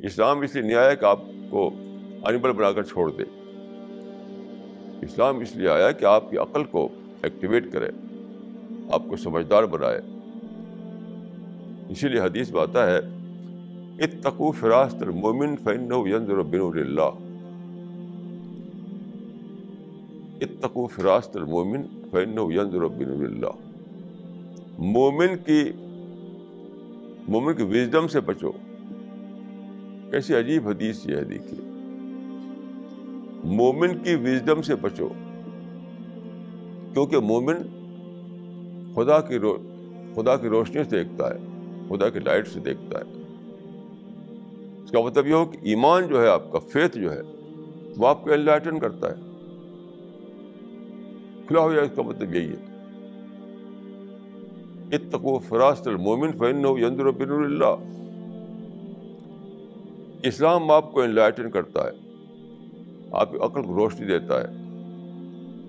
इस्लाम इसलिए नहीं आया कि आपको अनिबल बनाकर छोड़ दे। इस्लाम इसलिए आया कि आपकी अकल को एक्टिवेट करे, आपको समझदार बनाए। इसीलिए हदीस में आता है इतकू फिरास्त मोमिन फ़ैन बिन इतकू फिरास्त मोमिन फ़ैन बिन मोमिन की मोमिन की विजडम से बचो। कैसी अजीब हदीस ये है, देखिए। मोमिन की विजडम से बचो, क्योंकि मोमिन खुदा की रो, खुदा की रोशनी से देखता है, खुदा की लाइट से देखता है। इसका मतलब यह हो कि ईमान जो है, आपका फेथ जो है, वो आपको एनलाइटन करता है। खुला हो जाए इसका मतलब यही है। इतको फरास्त मोमिन फ़ैन यंदर बिन इस्लाम आपको एनलाइटन करता है। आपकी अकल को रोशनी देता है।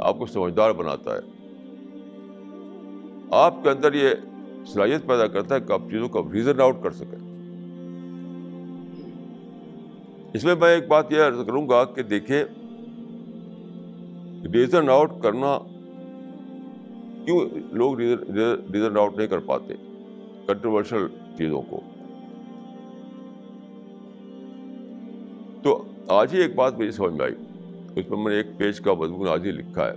आपको समझदार बनाता है। आपके अंदर ये सलाहियत पैदा करता है कि आप चीज़ों का रीज़न आउट कर सकें। इसमें मैं एक बात यह अर्ज़ करूँगा कि देखिए रीज़न आउट करना क्यों लोग रीज़न आउट नहीं कर पाते? कंट्रोवर्शियल चीज़ों को। आज ही एक बात मेरी समझ में आई। उसमें मैंने एक पेज का मजमून आज ही लिखा है।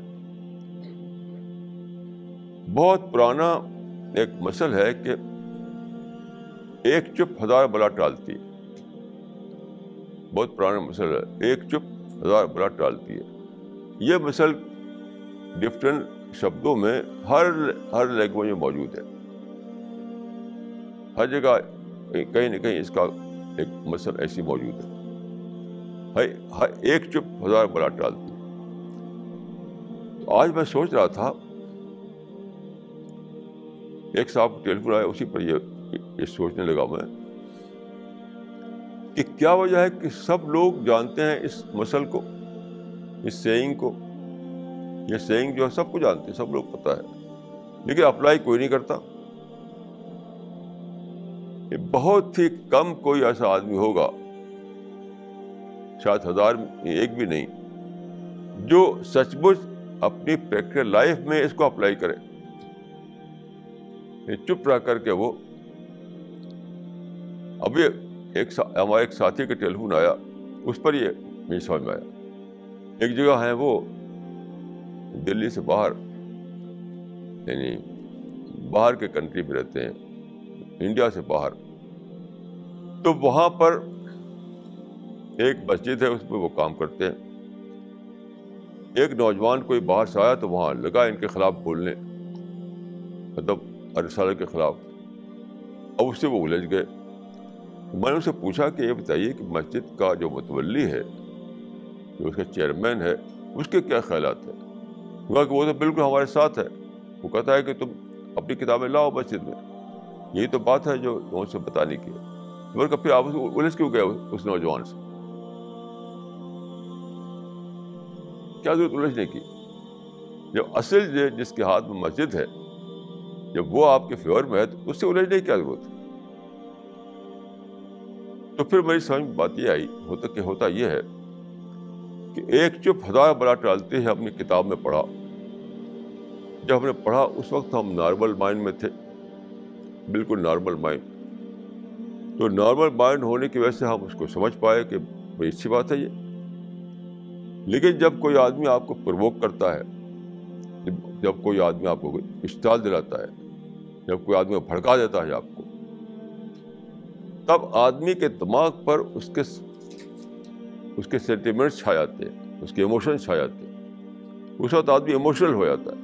बहुत पुराना एक मसल है कि एक चुप हज़ार बला टालती है। बहुत पुराना मसल है, एक चुप हज़ार बला टालती है। यह मसल डिफरेंट शब्दों में हर हर लैंग्वेज में मौजूद है। हर जगह कहीं ना कहीं इसका एक मसल ऐसी मौजूद है। हर, एक चुप हज़ार बड़ा टालती तो आज मैं सोच रहा था एक साहब टेलीफोन आया उसी पर ये, ये सोचने लगा मैं कि क्या वजह है कि सब लोग जानते हैं इस मसल को इस सेइंग को? ये सेइंग जो है सबको जानते हैं सब लोग पता है। लेकिन अप्लाई कोई नहीं करता। ये बहुत ही कम कोई ऐसा आदमी होगा शायद हज़ार एक भी नहीं। जो सचमुच अपनी प्रैक्टिकल लाइफ में इसको अप्लाई करे। चुप रह करके वो अभी एक हमारे एक साथी का टेलीफोन आया। उस पर ये मेरी समझ में आया। एक जगह है वो, दिल्ली से बाहर। यानी बाहर के कंट्री में रहते हैं। इंडिया से बाहर। तो वहाँ पर एक मस्जिद है उसमें वो काम करते हैं। एक नौजवान कोई बाहर से आया तो वहाँ लगा इनके खिलाफ बोलने मतलब अरसाल के खिलाफ। अब उससे वो उलझ गए। मैंने उनसे पूछा कि ये बताइए कि मस्जिद का जो मतवली है, जो उसका चेयरमैन है, उसके क्या ख्याल हैं? हुआ कि वो तो बिल्कुल हमारे साथ है। वो कहता है कि तुम अपनी किताबें लाओ मस्जिद में। यही तो बात है जो उनसे बताने की है। तो फिर आप उलझ क्यों गए उस नौजवान से? क्या ज़रूरत उलझने की? जब असल जिसके हाथ में मस्जिद है, जब वो आपके फेवर में है तो उससे उलझने की क्या ज़रूरत है? तो फिर मेरी समझ में बात ये आई, होता कि होता ये है कि एक चुप हज़ार बड़ा टालते हैं अपनी किताब में पढ़ा। जब हमने पढ़ा, उस वक्त हम नॉर्मल माइंड में थे। बिल्कुल नॉर्मल माइंड। तो नॉर्मल माइंड होने की वजह से हम उसको समझ पाए कि बड़ी अच्छी बात है ये। लेकिन जब कोई आदमी आपको प्रवोक करता है, जब कोई आदमी आपको इश्ताल दिलाता है, जब कोई आदमी भड़का देता है आपको, तब आदमी के दिमाग पर उसके उसके सेंटिमेंट्स छा जाते हैं, उसके इमोशंस छा जाते हैं। उस वक्त आदमी इमोशनल हो जाता है।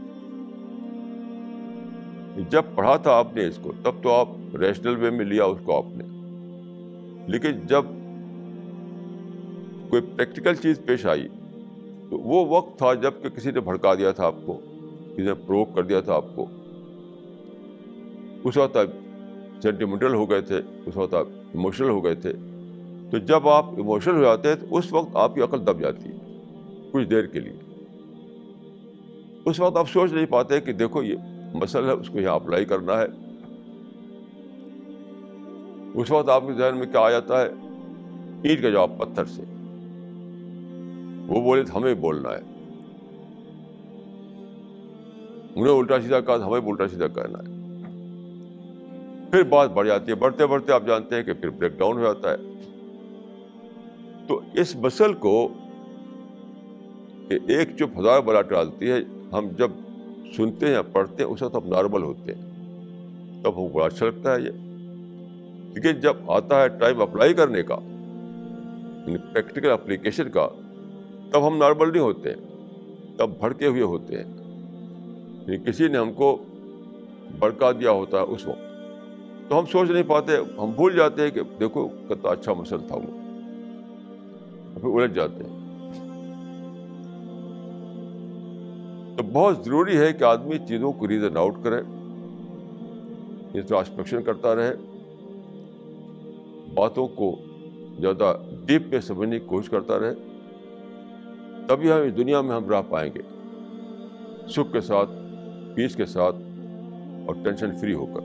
जब पढ़ा था आपने इसको, तब तो आप रैशनल वे में लिया उसको आपने। लेकिन जब कोई प्रैक्टिकल चीज़ पेश आई तो वो वक्त था जब कि किसी ने भड़का दिया था आपको, किसी ने प्रोक कर दिया था आपको। उस वक्त आप सेंटिमेंटल हो गए थे, उस वक्त आप इमोशनल हो गए थे। तो जब आप इमोशनल हो जाते हैं तो उस वक्त आपकी अकल दब जाती है, कुछ देर के लिए। उस वक्त आप सोच नहीं पाते कि देखो ये मसल है, उसको यहाँ अप्लाई करना है। उस वक्त आपके जहन में क्या आ जाता है? ईट का जवाब पत्थर से। वो बोले तो हमें बोलना है। उन्हें उल्टा सीधा कहा हमें उल्टा सीधा कहना है। फिर बात बढ़ जाती है, बढ़ते बढ़ते आप जानते हैं कि फिर ब्रेक डाउन हो जाता है। तो इस मसल को एक जो हज़ार बला टालती है, हम जब सुनते हैं पढ़ते हैं, उस वक्त हम नॉर्मल होते हैं। तब हमको बड़ा अच्छा लगता है ये। लेकिन जब आता है टाइम अप्लाई करने का प्रैक्टिकल अप्लीकेशन का तब हम नॉर्मल नहीं होते, तब भड़के हुए होते हैं। किसी ने हमको भड़का दिया होता है उस वक्त तो हम सोच नहीं पाते, हम भूल जाते हैं कि देखो कितना अच्छा मसल था वो। फिर उलझ जाते हैं। तो बहुत ज़रूरी है कि आदमी चीज़ों को रीजन आउट करे इंट्रास्पेक्शन करता रहे, बातों को ज़्यादा डीप में समझने की कोशिश करता रहे। तभी हम इस दुनिया में हम रह पाएँगे। सुख के साथ, पीस के साथ और टेंशन फ्री होकर।